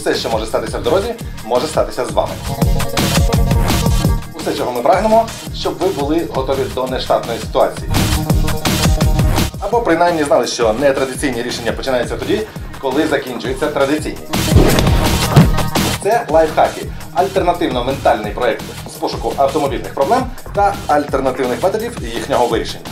Усе, що може статися в дорозі, може статися з вами. Усе, чого ми прагнемо, щоб ви були готові до нештатної ситуації. Або принаймні знали, що нетрадиційні рішення починаються тоді, коли закінчуються традиційні. Це лайфхаки, альтернативно-ментальний проєкт з пошуку автомобільних проблем та альтернативних методів їхнього вирішення.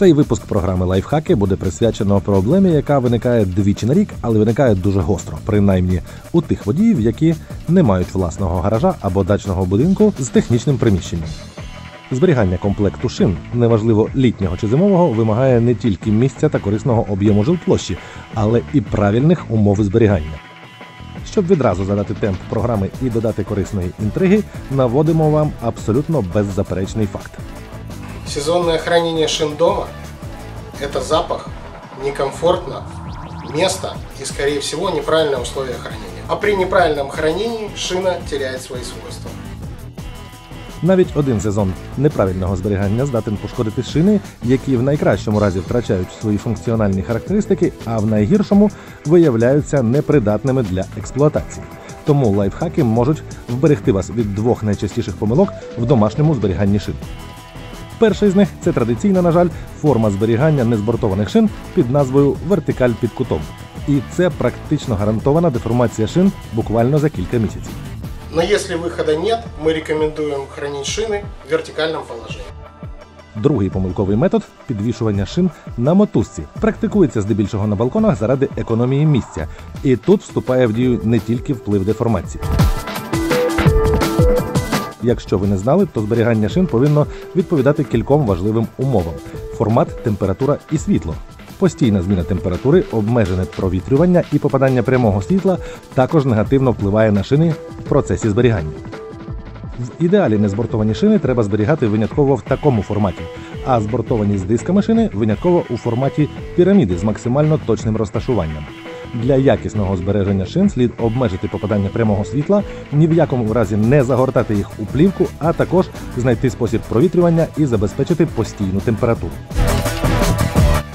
Цей випуск програми Лайфхаки буде присвячено проблемі, яка виникає двічі на рік, але виникає дуже гостро, принаймні у тих водіїв, які не мають власного гаража або дачного будинку з технічним приміщенням. Зберігання комплекту шин, неважливо літнього чи зимового, вимагає не тільки місця та корисного об'єму жилплощі, але і правильних умов зберігання. Щоб відразу задати темп програми і додати корисної інтриги, наводимо вам абсолютно беззаперечний факт. Сезонное хранение шин дома – это запах, некомфортно, место и, скорее всего, неправильное условие хранения. А при неправильном хранении шина теряет свои свойства. Навіть один сезон неправильного зберігання здатен пошкодити шини, які в найкращому разі втрачають свої функціональні характеристики, а в найгіршому виявляються непридатними для експлуатації. Тому лайфхаки можуть вберегти вас від двох найчастіших помилок в домашньому зберіганні шин. Перший з них це традиційна, на жаль, форма зберігання незбортованих шин під назвою вертикаль під кутом. І це практично гарантована деформація шин буквально за кілька місяців. Но если выхода нет, мы рекомендуем хранить шины в вертикальном положении. Другий помилковий метод підвішування шин на мотузці практикується здебільшого на балконах заради економії місця. І тут вступає в дію не тільки вплив деформації. Якщо ви не знали, то зберігання шин повинно відповідати кільком важливим умовам: формат, температура і світло. Постійна зміна температури, обмежене провітрювання і попадання прямого світла також негативно впливає на шини в процесі зберігання. В ідеалі незбортовані шини треба зберігати винятково в такому форматі, а збортовані з дисками шини винятково у форматі піраміди з максимально точним розташуванням. Для якісного збереження шин слід обмежити попадання прямого світла, ні в якому разі не загортати їх у плівку, а також знайти спосіб провітрювання і забезпечити постійну температуру.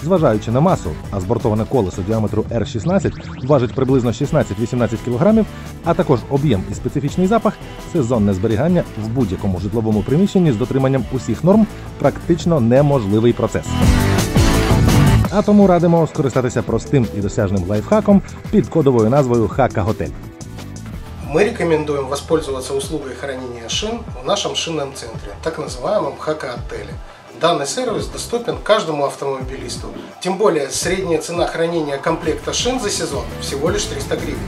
Зважаючи на масу, а збортоване колесо діаметру R16 важить приблизно 16-18 кг, а також об'єм і специфічний запах, сезонне зберігання в будь-якому житловому приміщенні з дотриманням усіх норм практично неможливий процес А тому радимо скористатися простим і досяжним лайфхаком під кодовою назвою Хака Готель. Мы рекомендуем воспользоваться услугой хранения шин в нашем шинном центре, так называемом ХК-отеле. Данный сервис доступен каждому автомобилисту. Тем более, средняя цена хранения комплекта шин за сезон всего лишь 300 гривен.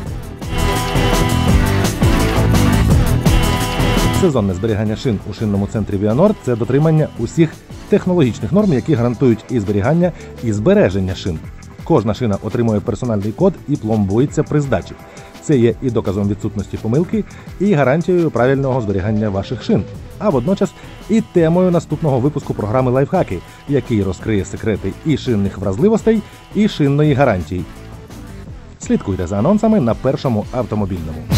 Сезонне зберігання шин у шинному центрі Віанор це дотримання усіх технологічних норм, які гарантують і зберігання, і збереження шин. Кожна шина отримує персональний код і пломбується при здачі. Це є і доказом відсутності помилки, і гарантією правильного зберігання ваших шин. А водночас і темою наступного випуску програми Лайфхаки, який розкриє секрети і шинних вразливостей, і шинної гарантії. Слідкуйте за анонсами на першому автомобільному.